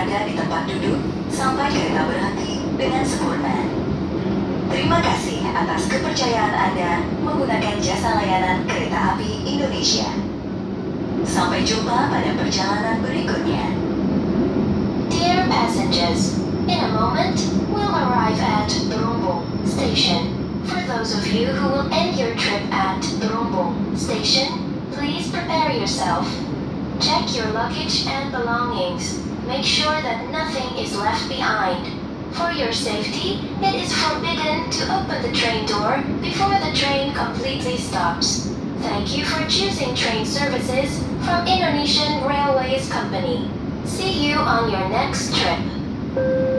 berada di tempat duduk sampai kereta berhenti dengan sempurna. Terima kasih atas kepercayaan Anda menggunakan jasa layanan kereta api Indonesia. Sampai jumpa pada perjalanan berikutnya. Dear passengers, in a moment we'll arrive at Brombong Station. For those of you who will end your trip at Brombong Station, please prepare yourself. Check your luggage and belongings. Make sure that nothing is left behind. For your safety, it is forbidden to open the train door before the train completely stops. Thank you for choosing train services from Indonesian Railways Company. See you on your next trip.